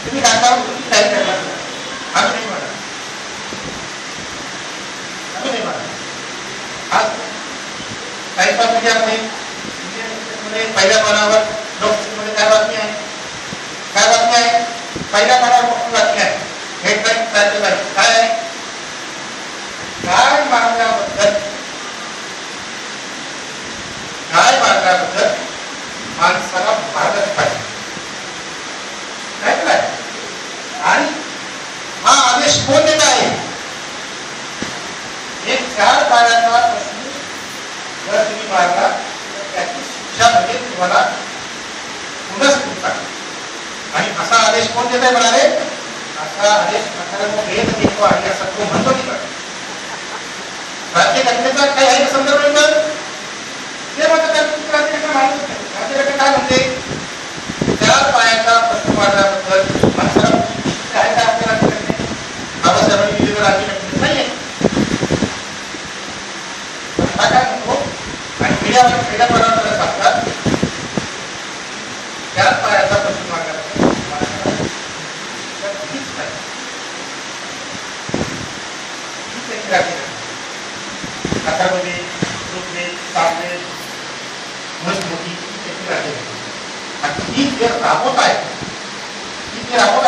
तुम्ही राजकारण तुम्ही काही करणार? नाही. आम्ही नाही म्हणा आम्ही नाही म्हणा आज काही पण मध्ये पहिल्या पानावर लोकसभेमध्ये काय बातमी आहे? काय बातमी आहे? पहिल्या पानावर मोठी बातमी आहे. हेडलाईन सारखं आहे? काय आहे? काय मागण्याबद्दल? काय मागण्याबद्दल? माणसाला मारलंच पाहिजे काय काय आणि हा आदेश कोण देत आहे एक चार प्रश्न जर तुम्ही मारला तर त्याची शिक्षा म्हणजे तुम्हाला पुनस्कृत आणि असा आदेश कोण देत आहे म्हणाले असा आदेश प्रकारांचा भेद देतो आहे असा तो म्हणतो की राज्य घटनेचा काय आहे संदर्भ ते म्हणतात त्या राज्यघटना मानतच नाही राज्यघटना काय म्हणते चार पायाचा प्रश्न मांडण्याबद्दल माणसाला शिक्षा आहे का आपल्या राज्यघटनेत बाबासाहेबांनी दिलेलं राज्यघटनेत नाहीये हा काय म्हणतो क्रिया मीडियावर पहिल्या सांगतात त्याच पायाचा प्रश्न हातामध्ये रुपये तांबे मजबूती त्याची राहते आणि ही जे राबवत आहे ही जे राबवत